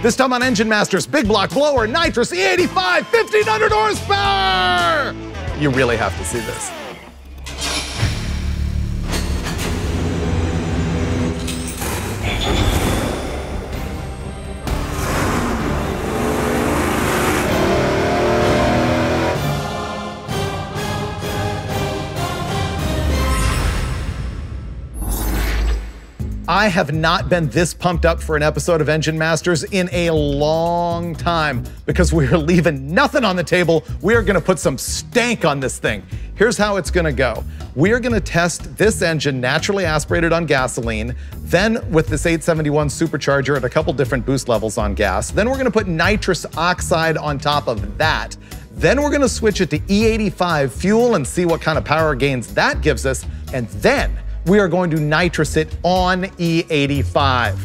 This time on Engine Masters, big block blower, nitrous, E85, 1500 horsepower! You really have to see this. I have not been this pumped up for an episode of Engine Masters in a long time because we are leaving nothing on the table. We are going to put some stank on this thing. Here's how it's going to go. We are going to test this engine naturally aspirated on gasoline, then with this 871 supercharger at a couple different boost levels on gas. Then we're going to put nitrous oxide on top of that. Then we're going to switch it to E85 fuel and see what kind of power gains that gives us. And then we are going to nitrous it on E85.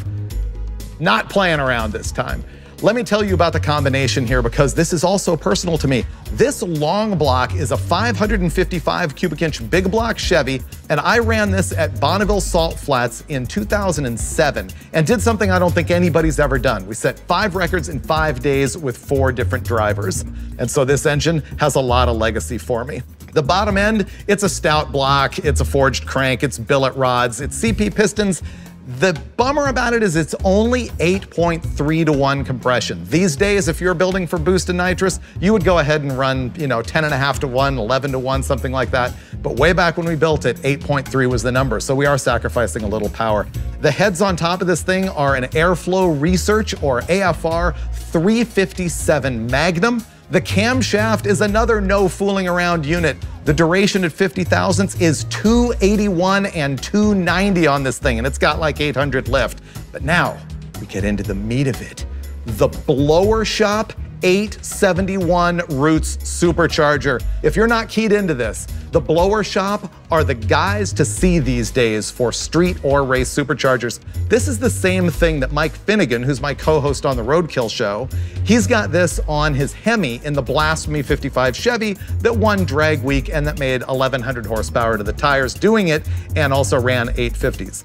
Not playing around this time. Let me tell you about the combination here because this is also personal to me. This long block is a 555 cubic inch big block Chevy, and I ran this at Bonneville Salt Flats in 2007 and did something I don't think anybody's ever done. We set five records in five days with four different drivers. And so this engine has a lot of legacy for me. The bottom end, it's a stout block, it's a forged crank, it's billet rods, it's CP pistons, the bummer about it is it's only 8.3 to 1 compression. These days, if you're building for boost and nitrous, you would go ahead and run, you know, 10 and a half to 1, 11 to 1, something like that. But way back when we built it, 8.3 was the number. So we are sacrificing a little power. The heads on top of this thing are an Airflow Research or AFR 357 Magnum. The camshaft is another no fooling around unit. The duration at 50 thousandths is 281 and 290 on this thing, and it's got like 800 lift. But now we get into the meat of it. The blower shop 871 Roots supercharger. If you're not keyed into this, the blower shop are the guys to see these days for street or race superchargers. This is the same thing that Mike Finnegan, who's my co-host on the Roadkill show, he's got this on his Hemi in the Blasphemi 55 Chevy that won drag week and that made 1100 horsepower to the tires doing it and also ran 850s.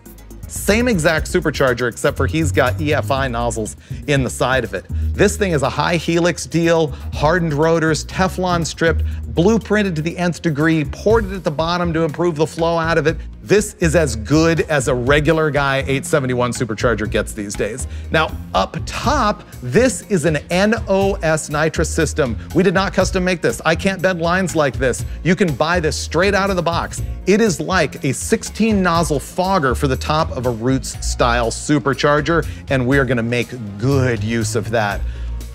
Same exact supercharger, except for he's got EFI nozzles in the side of it. This thing is a high helix deal, hardened rotors, Teflon stripped, blueprinted to the nth degree, ported at the bottom to improve the flow out of it. This is as good as a regular guy 871 supercharger gets these days. Now, up top, this is an NOS nitrous system. We did not custom make this. I can't bend lines like this. You can buy this straight out of the box. It is like a 16 nozzle fogger for the top of a Roots style supercharger, and we are gonna make good use of that.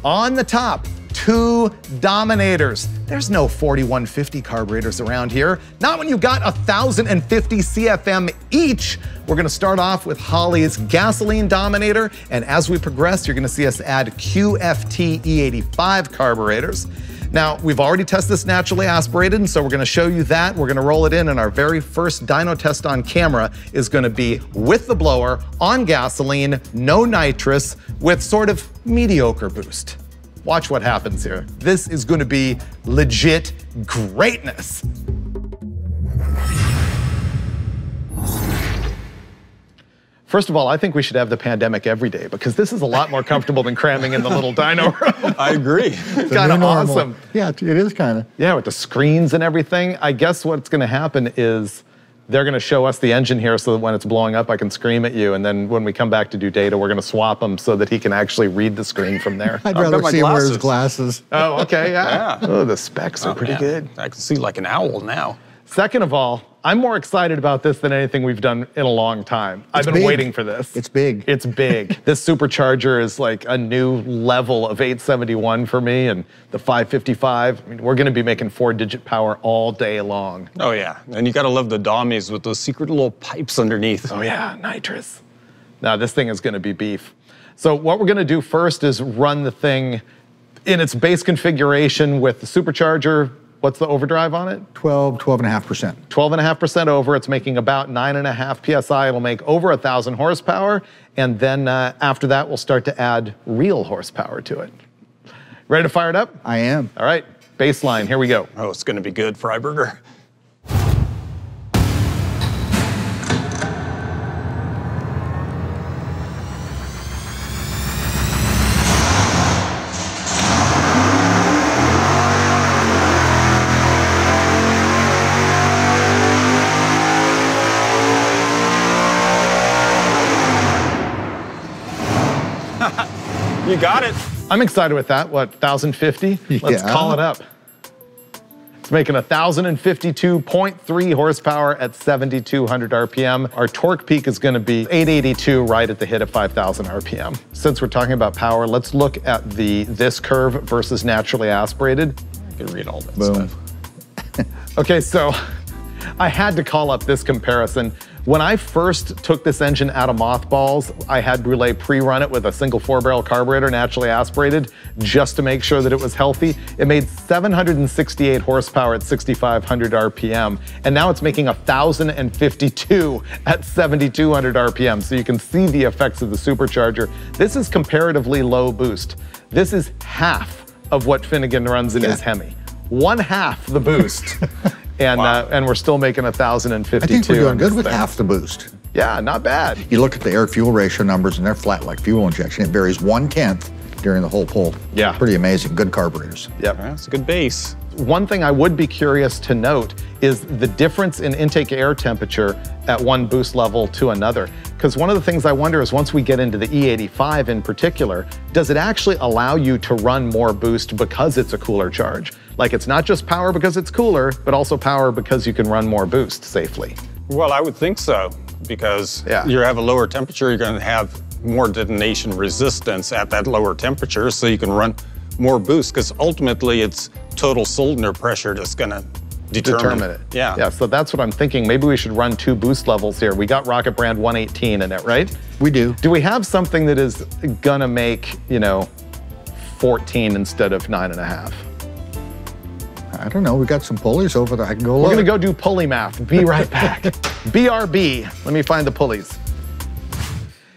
On the top, two Dominators. There's no 4150 carburetors around here. Not when you got 1050 CFM each. We're gonna start off with Holley's gasoline Dominator, and as we progress, you're gonna see us add QFT E85 carburetors. Now, we've already tested this naturally aspirated, and so we're gonna show you that. We're gonna roll it in, and our very first dyno test on camera is gonna be with the blower, on gasoline, no nitrous, with sort of mediocre boost. Watch what happens here. This is going to be legit greatness. First of all, I think we should have the pandemic every day because this is a lot more comfortable than cramming in the little dyno room. I agree. It's kind of awesome. Yeah, it is kind of. Yeah, with the screens and everything. I guess what's going to happen is they're going to show us the engine here so that when it's blowing up, I can scream at you. And then when we come back to do data, we're going to swap them so that he can actually read the screen from there. I'd rather see him wear his glasses. Oh, okay, yeah. Yeah. Oh, the specs are Oh, pretty man. good. I can see like an owl now. Second of all, I'm more excited about this than anything we've done in a long time. I've been big. waiting for this. It's big. It's big. this supercharger is like a new level of 871 for me, and the 555. I mean, we're going to be making four-digit power all day long. Oh yeah, and you gotta love the Dommies with those secret little pipes underneath. Oh yeah, nitrous. Now this thing is going to be beef. So what we're going to do first is run the thing in its base configuration with the supercharger. What's the overdrive on it? 12, 12.5%. 12.5% over. It's making about 9.5 psi. It'll make over 1,000 horsepower. And then uh, after that, we'll start to add real horsepower to it. Ready to fire it up? I am. All right, baseline, here we go. Oh, it's gonna be good, Freiburger. You got it. I'm excited with that. What, 1,050? Let's call it up. It's making 1,052.3 horsepower at 7,200 RPM. Our torque peak is going to be 882 right at the hit of 5,000 RPM. Since we're talking about power, let's look at the this curve versus naturally aspirated. You can read all that Boom. stuff. Okay, so I had to call up this comparison. When I first took this engine out of mothballs, I had Brule pre-run it with a single four-barrel carburetor, naturally aspirated, just to make sure that it was healthy. It made 768 horsepower at 6,500 RPM, and now it's making 1,052 at 7,200 RPM. So you can see the effects of the supercharger. This is comparatively low boost. This is half of what Finnegan runs in his Hemi. One half the boost. and uh, and we're still making 1,052. I think we're doing good with thing. half the boost. Yeah, not bad. You look at the air fuel ratio numbers and they're flat like fuel injection. It varies one tenth during the whole pull. Yeah. Pretty amazing. Good carburetors. Yep. Yeah, it's a good base. One thing I would be curious to note is the difference in intake air temperature at one boost level to another. Because one of the things I wonder is once we get into the E85 in particular, does it actually allow you to run more boost because it's a cooler charge? Like it's not just power because it's cooler, but also power because you can run more boost safely. Well, I would think so because Yeah. you have a lower temperature, you're going to have more detonation resistance at that lower temperature, so you can run more boost. Because ultimately, it's total cylinder pressure that's going to determine, determine it. Yeah. Yeah, so that's what I'm thinking. Maybe we should run two boost levels here. We got Rocket Brand 118 in it, right? We do. Do we have something that is gonna make, you know, 14 instead of nine and a half? I don't know. We got some pulleys over there. I can go look. We're gonna go do pulley math. Be right back. BRB. Let me find the pulleys.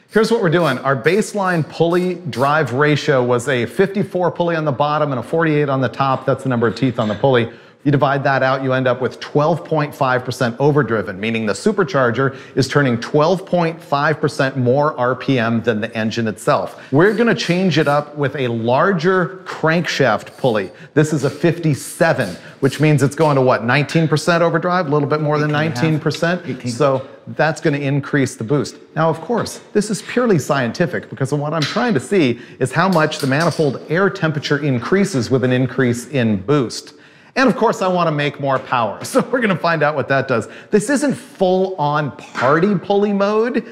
Here's what we're doing. Our baseline pulley drive ratio was a 54 pulley on the bottom and a 48 on the top. That's the number of teeth on the pulley. You divide that out, you end up with 12.5% overdriven, meaning the supercharger is turning 12.5% more RPM than the engine itself. We're gonna change it up with a larger crankshaft pulley. This is a 57, which means it's going to what, 19% overdrive, a little bit more than 19%. So that's going to increase the boost. Now, of course, this is purely scientific because what I'm trying to see is how much the manifold air temperature increases with an increase in boost. And of course, I want to make more power. So we're going to find out what that does. This isn't full on party pulley mode,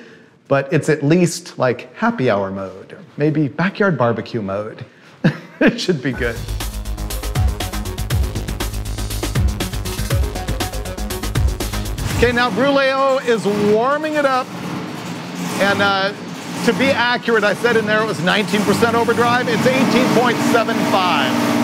but it's at least like happy hour mode, or maybe backyard barbecue mode. it should be good. Okay, now Bruleo is warming it up. And uh, to be accurate, I said in there it was 19% overdrive. It's 18.75.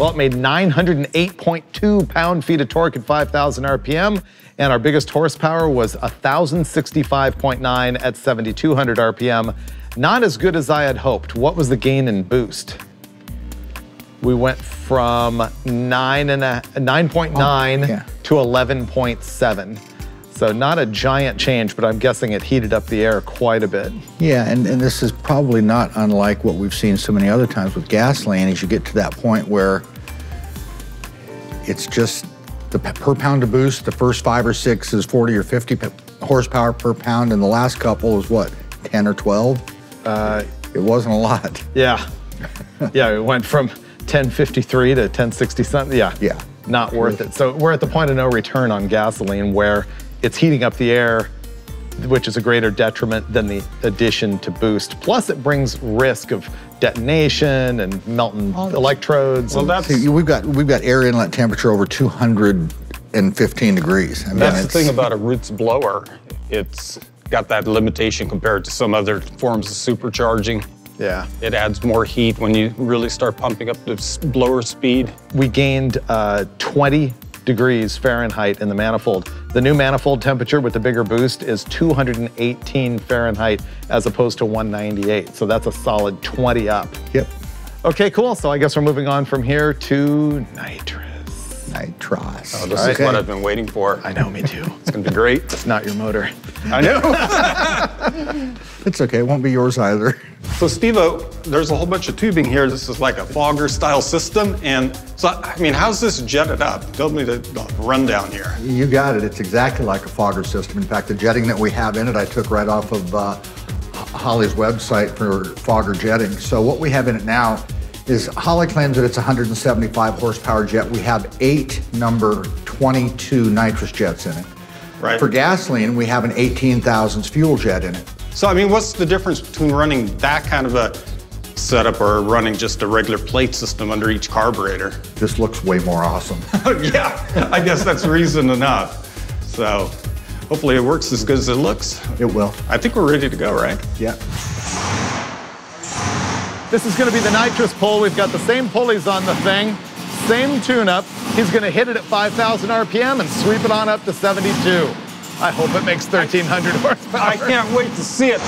Well, it made 908.2 pound feet of torque at 5,000 RPM, and our biggest horsepower was 1,065.9 at 7,200 RPM. Not as good as I had hoped. What was the gain in boost? We went from nine and a 9.9 yeah. to 11.7. So not a giant change, but I'm guessing it heated up the air quite a bit. Yeah, and, and this is probably not unlike what we've seen so many other times with gasoline as you get to that point where it's just the per pound of boost, the first five or six is 40 or 50 horsepower per pound, and the last couple is what, 10 or 12? Uh, it wasn't a lot. Yeah. yeah, it went from 1053 to 1060 something. Yeah. Yeah. Not worth it. So we're at the point of no return on gasoline where it's heating up the air, which is a greater detriment than the addition to boost. Plus, it brings risk of detonation and melting electrodes. Well, that's, See, we've got we've got air inlet temperature over 215 degrees. I mean, that's the thing about a Roots blower. It's got that limitation compared to some other forms of supercharging. yeah. It adds more heat when you really start pumping up the blower speed. we gained uh, 20 degrees Fahrenheit in the manifold. The new manifold temperature with the bigger boost is 218 Fahrenheit as opposed to 198. So that's a solid 20 up. Yep. Okay, cool. So I guess we're moving on from here to nitrous. Nitros. Oh, this is Okay. what I've been waiting for. I know, me too. It's gonna be great. It's not your motor. I know. It's okay, it won't be yours either. so, Steve there's a whole bunch of tubing here. This is like a fogger style system. And so, I mean, how's this jetted up? Tell me the, the rundown here. You got it. It's exactly like a fogger system. In fact, the jetting that we have in it, I took right off of uh, Holley's website for fogger jetting. So what we have in it now is Holley claims that it's 175 horsepower jet. We have eight number 22 nitrous jets in it. Right. For gasoline, we have an 18,000 fuel jet in it. So, I mean, what's the difference between running that kind of a setup or running just a regular plate system under each carburetor? This looks way more awesome. yeah, I guess that's reason enough. So, hopefully, it works as good as it looks. It will. I think we're ready to go, right? Yeah. This is going to be the nitrous pull. We've got the same pulleys on the thing, same tune-up. He's going to hit it at 5,000 RPM and sweep it on up to 72. I hope it makes 1,300 horsepower. I can't wait to see it.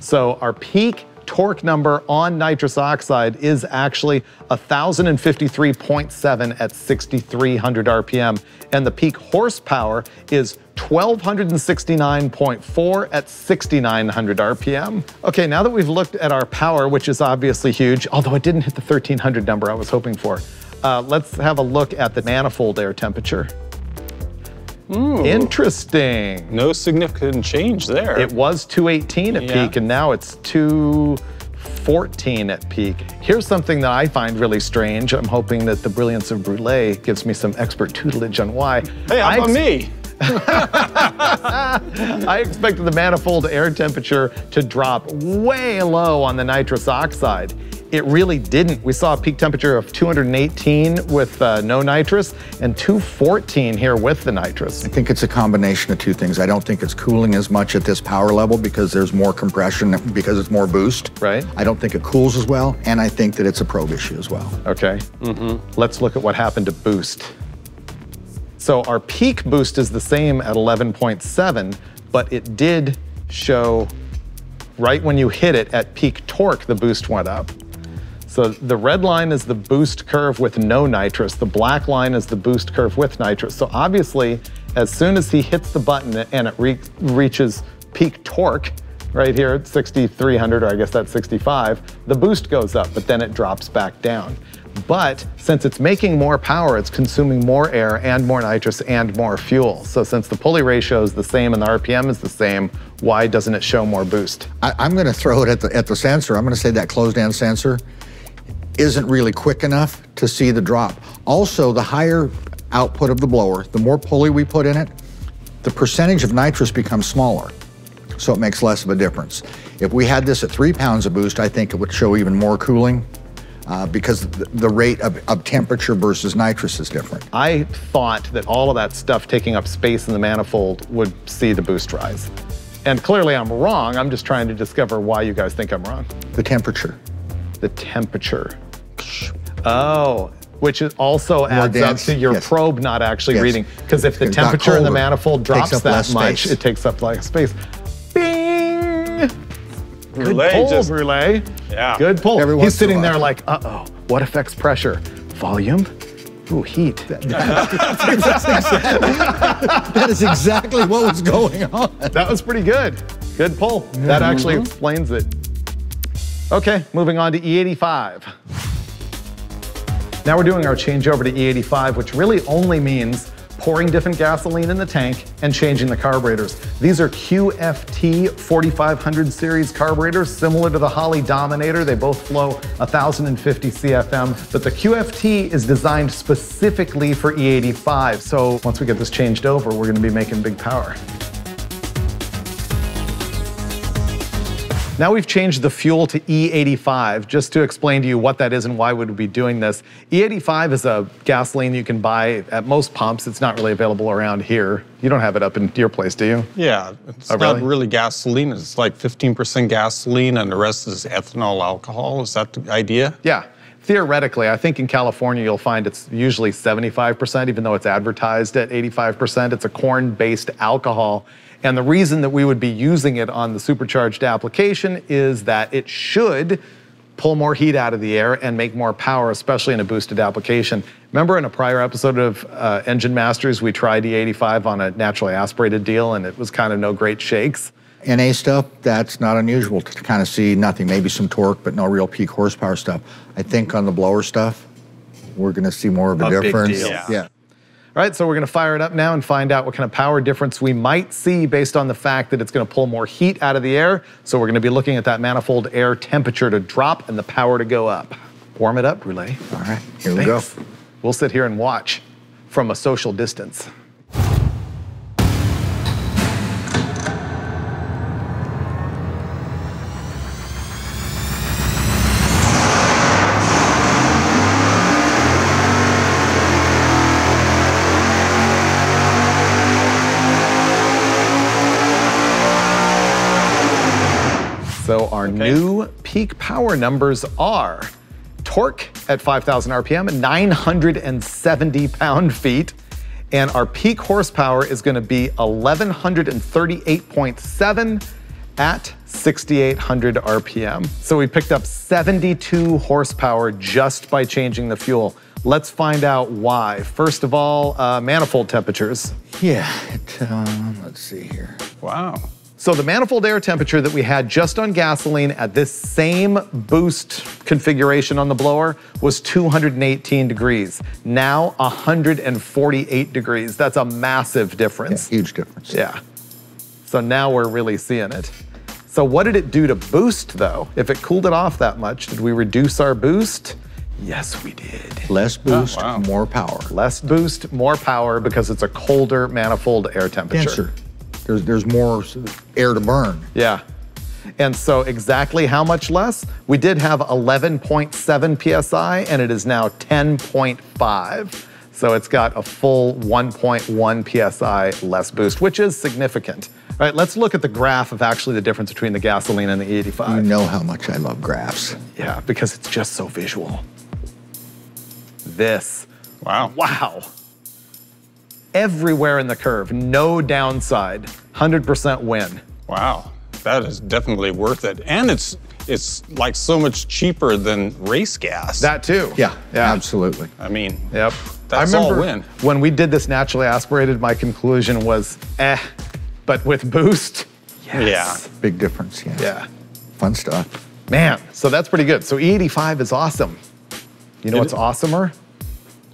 So our peak torque number on nitrous oxide is actually 1053.7 at 6300 RPM. And the peak horsepower is 1269.4 at 6900 RPM. Okay, now that we've looked at our power, which is obviously huge, although it didn't hit the 1300 number I was hoping for, uh, let's have a look at the manifold air temperature. Ooh. Interesting. No significant change there. It was 218 at Yeah. peak, and now it's 214 at peak. Here's something that I find really strange. I'm hoping that the brilliance of Brule gives me some expert tutelage on why. hey, how I about ex- me? I expected the manifold air temperature to drop way low on the nitrous oxide. It really didn't. We saw a peak temperature of 218 with uh, no nitrous and 214 here with the nitrous. I think it's a combination of two things. I don't think it's cooling as much at this power level because there's more compression because it's more boost. Right. I don't think it cools as well, and I think that it's a probe issue as well. Okay. Mm -hmm. Let's look at what happened to boost. So our peak boost is the same at 11.7, but it did show right when you hit it at peak torque, the boost went up. So the red line is the boost curve with no nitrous. The black line is the boost curve with nitrous. So obviously, as soon as he hits the button and it re- reaches peak torque, right here at 6,300, or I guess that's 65, the boost goes up, but then it drops back down. But since it's making more power, it's consuming more air and more nitrous and more fuel. So since the pulley ratio is the same and the RPM is the same, why doesn't it show more boost? I, I'm going to throw it at the at the sensor. I'm going to say that closed-end sensor isn't really quick enough to see the drop. Also, the higher output of the blower, the more pulley we put in it, the percentage of nitrous becomes smaller. So it makes less of a difference. If we had this at three pounds of boost, I think it would show even more cooling uh, because the, the rate of, of temperature versus nitrous is different. I thought that all of that stuff taking up space in the manifold would see the boost rise. And clearly I'm wrong. I'm just trying to discover why you guys think I'm wrong. The temperature. The temperature. Oh, which is also adds up to your yes. probe not actually Yes. reading. Because if the temperature in the manifold drops up that much, space. it takes up like space. Bing! Good Brule pull, just- Brule. Yeah. Good pull. Every He's once in a sitting there like, uh-oh, what affects pressure? Volume? Ooh, heat. That is exactly what was going on. That was pretty good. Good pull. That mm-hmm. actually explains it. Okay, moving on to E85. Now we're doing our changeover to E85, which really only means pouring different gasoline in the tank and changing the carburetors. These are QFT 4500 series carburetors, similar to the Holley Dominator. They both flow 1050 CFM, but the QFT is designed specifically for E85. So once we get this changed over, we're gonna be making big power. Now we've changed the fuel to E85, just to explain to you what that is and why we would we be doing this. E85 is a gasoline you can buy at most pumps. It's not really available around here. You don't have it up in your place, do you? Yeah, it's Oh, not really? really gasoline. It's like 15% gasoline and the rest is ethanol alcohol. Is that the idea? Yeah. theoretically, I think in California you'll find it's usually 75%, even though it's advertised at 85%. It's a corn based alcohol. And the reason that we would be using it on the supercharged application is that it should pull more heat out of the air and make more power, especially in a boosted application. Remember in a prior episode of uh, Engine Masters, we tried E85 on a naturally aspirated deal and it was kind of no great shakes. NA stuff, that's not unusual to kind of see nothing, maybe some torque, but no real peak horsepower stuff. I think on the blower stuff, we're going to see more of a, A big difference. deal. Yeah. yeah. All right, so we're gonna fire it up now and find out what kind of power difference we might see based on the fact that it's gonna pull more heat out of the air. So we're gonna be looking at that manifold air temperature to drop and the power to go up. Warm it up, Brule. All right, here we go. We'll sit here and watch from a social distance. So our new peak power numbers are torque at 5,000 RPM, 970 pound feet, and our peak horsepower is going to be 1138.7 at 6,800 RPM. So we picked up 72 horsepower just by changing the fuel. Let's find out why. First of all, uh, manifold temperatures. Yeah, um, let's see here. Wow. So the manifold air temperature that we had just on gasoline at this same boost configuration on the blower was 218 degrees. Now 148 degrees. That's a massive difference. Huge difference. Yeah. So now we're really seeing it. So what did it do to boost though? If it cooled it off that much, did we reduce our boost? Yes, we did. Less oh, boost, wow. more power. Less boost, more power because it's a colder manifold air temperature. Denser. There's, there's more air to burn. Yeah. And so exactly how much less? We did have 11.7 psi and it is now 10.5. So it's got a full 1.1 psi less boost, which is significant. All right, let's look at the graph of actually the difference between the gasoline and the You E85. You know how much I love graphs. Yeah, because it's just so visual. This. Wow. Wow. Everywhere in the curve, no downside, 100% win. Wow. That is definitely worth it. And it's it's like so much cheaper than race gas. That too. Yeah, Yeah. absolutely. I mean, Yep. That's I all remember win. When we did this naturally aspirated, my conclusion was eh, but with boost, yes. Big difference. Yeah. Yeah. Fun stuff. Man, so that's pretty good. So E85 is awesome. You know It- what's awesomer?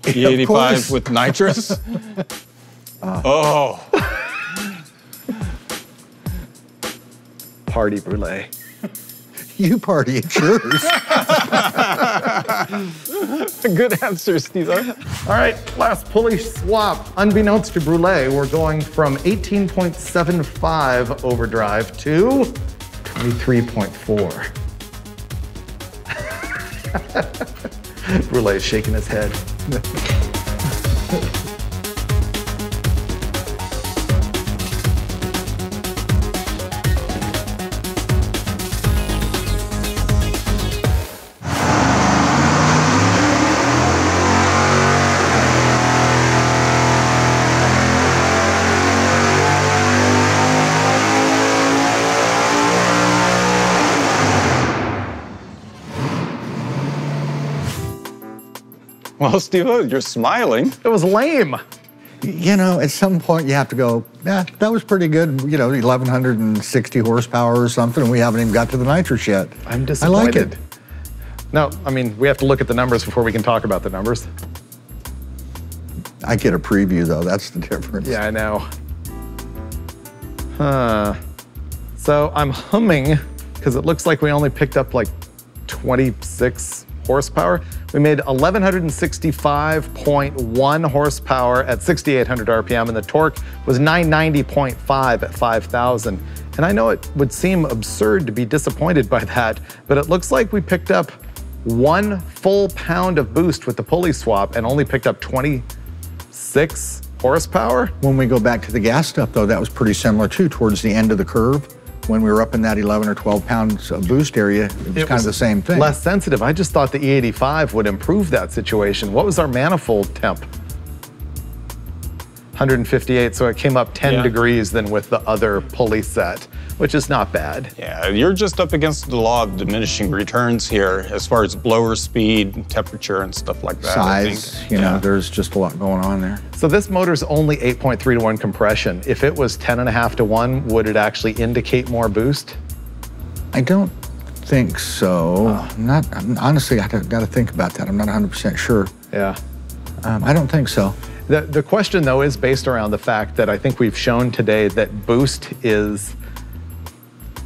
E85 with nitrous. oh, Party brulee. You party at yours. good answer, Steve. All right, last pulley swap. Unbeknownst to Brule, we're going from 18.75 overdrive to 23.4. Brule's shaking his head. Well, Steve, you're smiling. It was lame. you know, at some point you have to go, yeah, that was pretty good. You know, 1160 horsepower or something. and We haven't even got to the nitrous yet. I'm disappointed. I like it. No, I mean, we have to look at the numbers before we can talk about the numbers. I get a preview though. That's the difference. Yeah, I know. Huh. So I'm humming because it looks like we only picked up like 26 horsepower. We made 1165.1 horsepower at 6,800 RPM, and the torque was 990.5 at 5,000. And I know it would seem absurd to be disappointed by that, but it looks like we picked up one full pound of boost with the pulley swap and only picked up 26 horsepower. When we go back to the gas stuff though, that was pretty similar too. Towards the end of the curve, when we were up in that 11 or 12 pounds of boost area, it was It kind of the same thing. Less sensitive. I just thought the E85 would improve that situation. What was our manifold temp? 158, so it came up 10 Yeah. degrees than with the other pulley set, which is not bad. Yeah, you're just up against the law of diminishing returns here as far as blower speed, temperature, and stuff like that. Size, you know, Yeah. there's just a lot going on there. So this motor's only 8.3 to 1 compression. If it was 10 and a half to 1, would it actually indicate more boost? I don't think so. Not honestly, I got to think about that. I'm not 100% sure. Yeah. Um, I don't think so. The, the question, though, is based around the fact that I think we've shown today that boost is,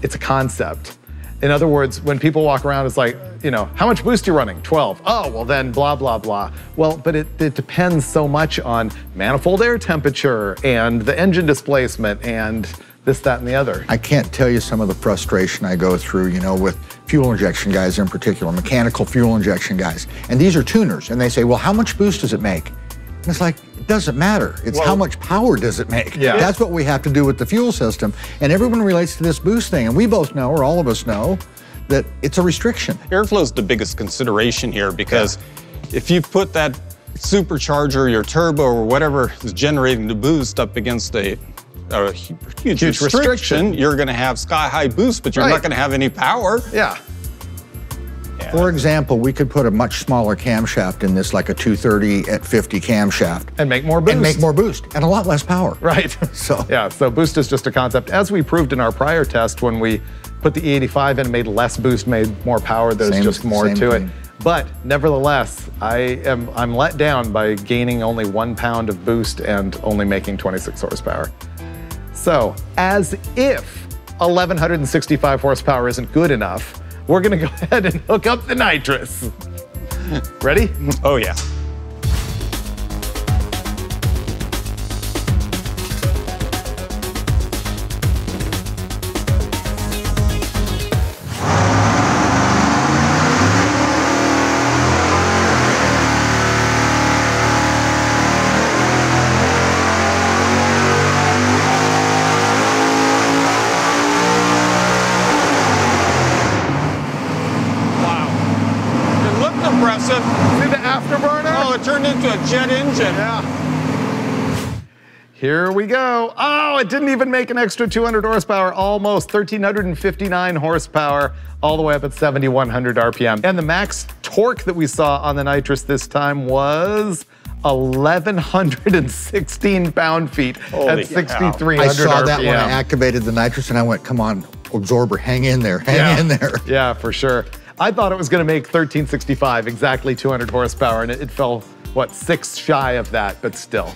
it's a concept. In other words, when people walk around, it's like, you know, how much boost you running? 12. Oh, well then blah, blah, blah. Well, but it, it depends so much on manifold air temperature and the engine displacement and this, that, and the other. I can't tell you some of the frustration I go through, you know, with fuel injection guys in particular, mechanical fuel injection guys. And these are tuners, and they say, well, how much boost does it make? And it's like, doesn't matter. It's how much power does it make? Yeah. That's what we have to do with the fuel system. And everyone relates to this boost thing. And we both know, or all of us know, that it's a restriction. Airflow is the biggest consideration here because if you put that supercharger, your turbo, or whatever is generating the boost up against a, a huge, Huge restriction, restriction. you're going to have sky high boost, but you're Right. not going to have any power. Yeah. Yeah. For example, we could put a much smaller camshaft in this, like a 230 at 50 camshaft, And make more boost. and make more boost and a lot less power. Right. So- yeah, so boost is just a concept. As we proved in our prior test when we put the E85 in, and made less boost, made more power. There's Same- just more to thing. it. But nevertheless, I am I'm let down by gaining only one pound of boost and only making 26 horsepower. So, as if 1165 horsepower isn't good enough, we're gonna go ahead and hook up the nitrous. Ready? Oh, yeah. Oh, it didn't even make an extra 200 horsepower, almost 1,359 horsepower, all the way up at 7,100 RPM. And the max torque that we saw on the nitrous this time was 1,116 pound feet at cow. 6,300 I saw RPM. that when I activated the nitrous, and I went, "Come on, absorber, hang in there, hang yeah. in there." Yeah, for sure. I thought it was going to make 1365, exactly 200 horsepower, and it, it fell, what, six shy of that, but still.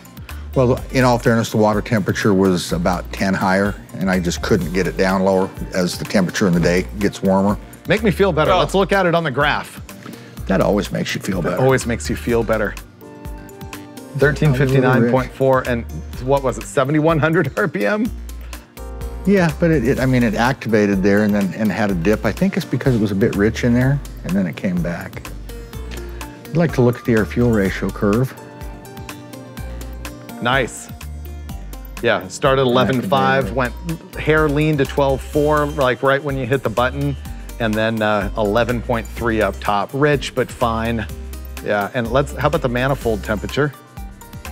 Well, in all fairness, the water temperature was about 10 higher, and I just couldn't get it down lower as the temperature in the day gets warmer. Make me feel better. Oh. Let's look at it on the graph. That always makes you feel better. Always makes you feel better. 1359.4 and what was it, 7100 RPM? Yeah, but it, it, I mean, it activated there and then and had a dip. I think it's because it was a bit rich in there, and then it came back. I'd like to look at the air fuel ratio curve. Nice. Yeah, started 11.5, went hair lean to 12.4, like right when you hit the button, and then uh, 11.3 up top. Rich, but fine. Yeah, and let's, how about the manifold temperature?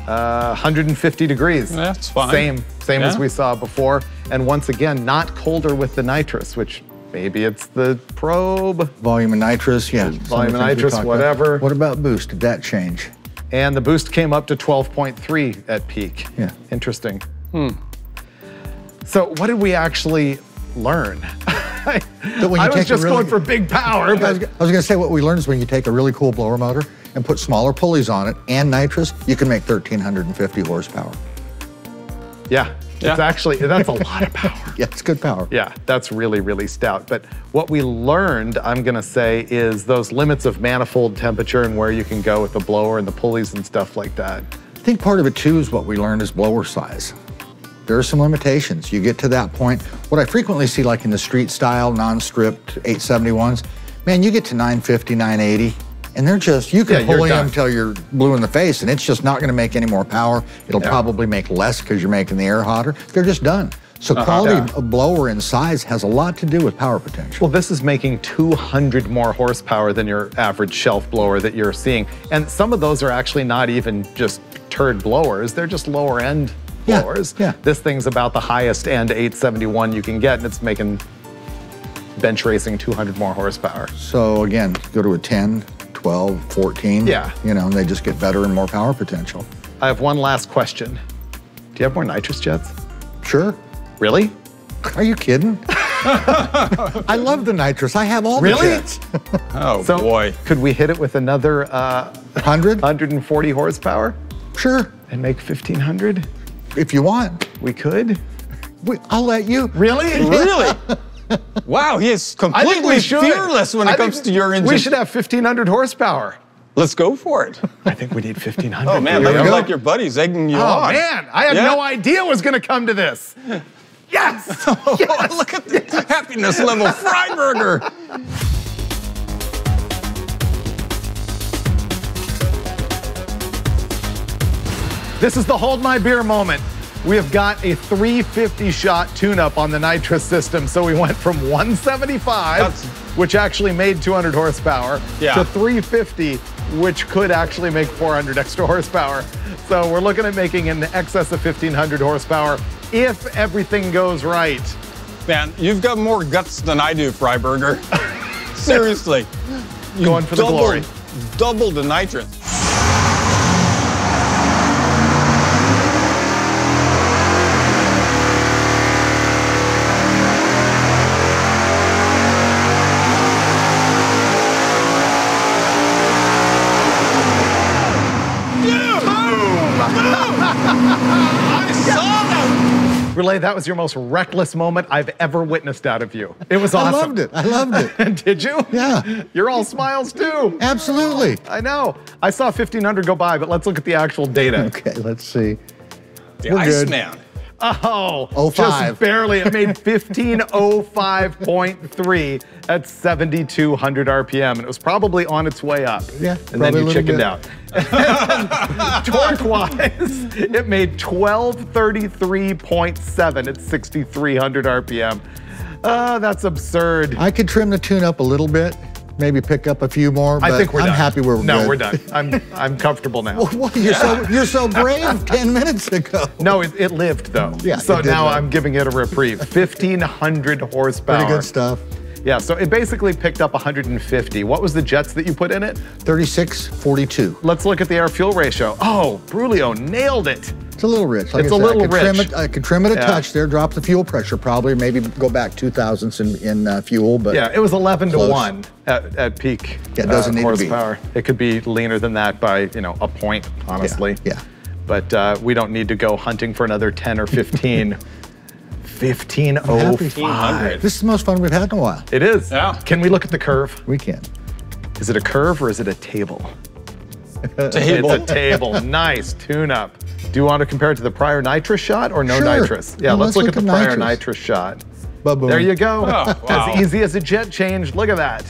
Uh, 150 degrees. That's fine. Same, same as we saw before. And once again, not colder with the nitrous, which maybe it's the probe. Volume of nitrous, yeah. some of the Volume of nitrous, talked about. whatever. What about boost? Did that change? And the boost came up to 12.3 at peak. Yeah. Interesting. Hmm. So, what did we actually learn? I, when you I was take a just really- going for big power, I was, but I was going to say what we learned is when you take a really cool blower motor and put smaller pulleys on it and nitrous, you can make 1,350 horsepower. yeah, Yeah. it's actually, that's a lot of power. Yeah, it's good power. Yeah, that's really, really stout. But what we learned, I'm gonna say, is those limits of manifold temperature and where you can go with the blower and the pulleys and stuff like that. I think part of it too is what we learned is blower size. There are some limitations. You get to that point. What I frequently see, like in the street style, non-stripped 871s, man, you get to 950, 980, and they're just, you can you're pull in them until you're blue in the face, and it's just not gonna make any more power. It'll Yeah. probably make less because you're making the air hotter. They're just done. So quality Uh-huh. Yeah. of blower and size has a lot to do with power potential. Well, this is making 200 more horsepower than your average shelf blower that you're seeing. And some of those are actually not even just turd blowers, they're just lower end Yeah, blowers. yeah. This thing's about the highest end 871 you can get, and it's making bench racing 200 more horsepower. So again, go to a 10, 12, 14. Yeah. You know, and they just get better and more power potential. I have one last question. Do you have more nitrous jets? Sure. Really? Are you kidding? I love the nitrous. I have all Really? the jets. Oh So boy. could we hit it with another uh, 100? 140 horsepower Sure. and make 1500? If you want. We could. We, I'll let you. Really? Really? wow, he is completely fearless when it comes to your engine. We should have 1500 horsepower. Let's go for it. I think we need 1500. Oh man, Here we that was like your buddies egging you Oh on. man, I had Yeah. no idea it was going to come to this. Yes. yes. Oh, look at the happiness level, Freiburger. This is the hold my beer moment. We have got a 350 shot tune-up on the nitrous system, so we went from 175, That's- which actually made 200 horsepower, Yeah. to 350, which could actually make 400 extra horsepower. So we're looking at making in excess of 1500 horsepower if everything goes right. Man, you've got more guts than I do, Freiburger. Seriously. You Going for the doubled- glory. Double the nitrous. That. That was your most reckless moment I've ever witnessed out of you. It was awesome. I loved it. I loved it. Did you? Yeah. You're all smiles too. Absolutely. I know. I saw 1500 go by, but let's look at the actual data. Okay, let's see. The We're good. Iceman. Oh, 05. just barely. It made 1505.3 at 7,200 RPM, and it was probably on its way up. Yeah, and then you chickened bit. out. Torque-wise, it made 1233.7 at 6,300 RPM. Uh, that's absurd. I could trim the tune up a little bit, maybe pick up a few more, but I think we're I'm done. happy where we're No, good. we're done. I'm I'm comfortable now. Well, you're so you're so brave 10 minutes ago. No, it, it lived though. Yeah, So now live. I'm giving it a reprieve. 1,500 horsepower. Pretty good stuff. Yeah, so it basically picked up 150. What was the jets that you put in it? 36, 42. Let's look at the air fuel ratio. Oh, Brulio nailed it. It's a little rich. Like It's I a said, little I could Trim rich. it, I could trim it a Yeah. touch there, drop the fuel pressure probably, maybe go back two thousandths in, in uh, fuel, but Yeah, it was 11 Close. to 1 at, at peak Yeah, it doesn't uh, need to be. horsepower. It could be leaner than that by, you know, a point, honestly. yeah. But uh, we don't need to go hunting for another 10 or 15. 1505. This is the most fun we've had in a while. It is. Yeah. Can we look at the curve? We can. Is it a curve or is it a table? Table. It's a table. nice tune up. Do you want to compare it to the prior nitrous shot or no Sure. nitrous? Yeah, Well, let's, look, at the prior nitrous. nitrous shot. Ba-boom. There you go. Oh, wow. As easy as a jet change. Look at that.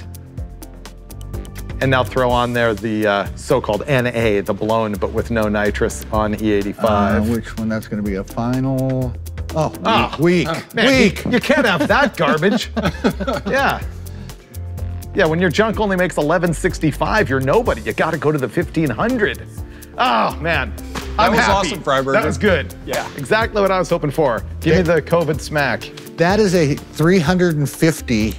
And now throw on there the uh, so-called NA, the blown, but with no nitrous on Uh, E85. which one? That's going to be a final. Oh, weak. Ah, weak. Man, weak. You, you can't have that garbage. yeah. Yeah, when your junk only makes 1165, you're nobody. You got to go to the 1500. Oh, man. I'm was happy. awesome, Freiburger. That was good. Yeah. Exactly what I was hoping for. Give me the COVID smack. That is a 350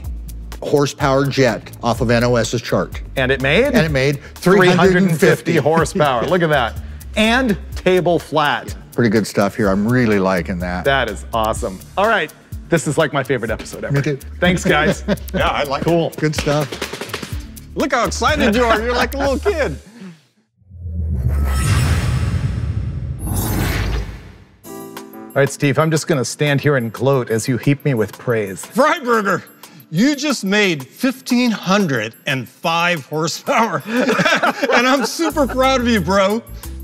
horsepower jet off of NOS's chart. And it made? And it made 350 350 horsepower. Look at that. And table flat. Pretty good stuff here. I'm really liking that. That is awesome. All right. This is like my favorite episode ever. Me too. Thanks, guys. Yeah, I like it. cool. Good stuff. Look how excited you are. You're like a little kid. All right, Steve, I'm just going to stand here and gloat as you heap me with praise. Freiburger, you just made 1,505 horsepower. and I'm super proud of you, bro.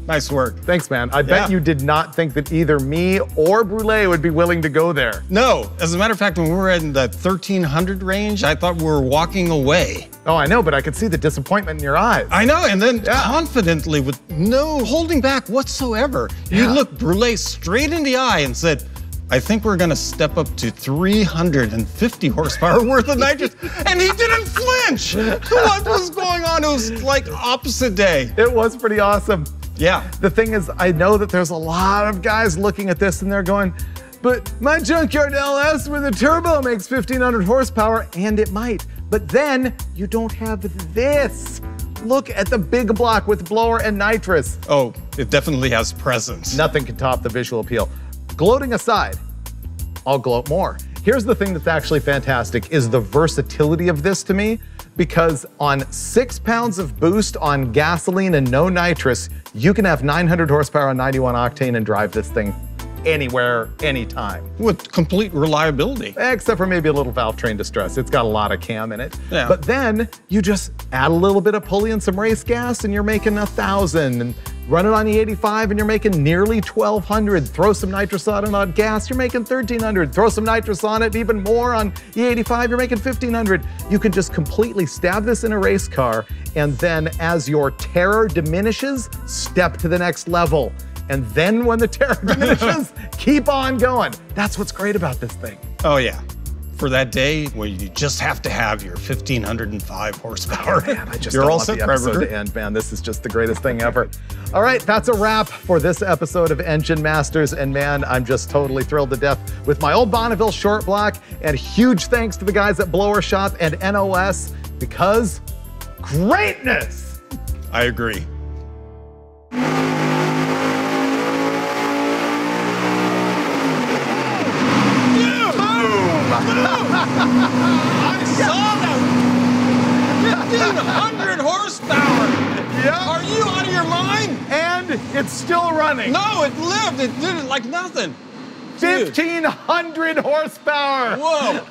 Nice work. Thanks, man. I Yeah. bet you did not think that either me or Brule would be willing to go there. No, as a matter of fact, when we were in that 1,300 range, I thought we were walking away. Oh, I know, but I could see the disappointment in your eyes. I know, and then confidently, with no holding back whatsoever, you looked Brule straight in the eye and said, I think we're gonna step up to 350 horsepower worth of nitrous. And he didn't flinch. What was going on? It was like opposite day. It was pretty awesome. Yeah. The thing is, I know that there's a lot of guys looking at this and they're going, but my junkyard LS with a turbo makes 1500 horsepower, and it might. But then you don't have this. Look at the big block with blower and nitrous. Oh, it definitely has presence. Nothing can top the visual appeal. Gloating aside, I'll gloat more. Here's the thing that's actually fantastic is the versatility of this to me because on six pounds of boost on gasoline and no nitrous, you can have 900 horsepower on 91 octane and drive this thing anywhere, anytime. With complete reliability. Except for maybe a little valve train distress. It's got a lot of cam in it. Yeah. But then you just add a little bit of pulley and some race gas and you're making a thousand. And run it on the 85 and you're making nearly 1200. Throw some nitrous on it on gas, you're making 1300. Throw some nitrous on it, even more on E85, you're making 1500. You can just completely stab this in a race car and then as your terror diminishes, step to the next level. And then when the terror diminishes, keep on going. That's what's great about this thing. Oh, yeah. For that day where you just have to have your 1505 horsepower. Oh, man, I just You're all set, the episode to end, man. This is just the greatest thing ever. All right, that's a wrap for this episode of Engine Masters. And man, I'm just totally thrilled to death with my old Bonneville short block. And huge thanks to the guys at Blower Shop and NOS because greatness. I agree. I saw that! 1500 horsepower! Yeah. Are you out of your mind? And it's still running. No, it lived. It did it like nothing. Dude. 1500 horsepower. Whoa.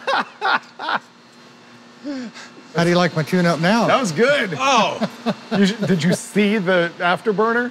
How do you like my tune up now? That was good. Oh. You did you see the afterburner?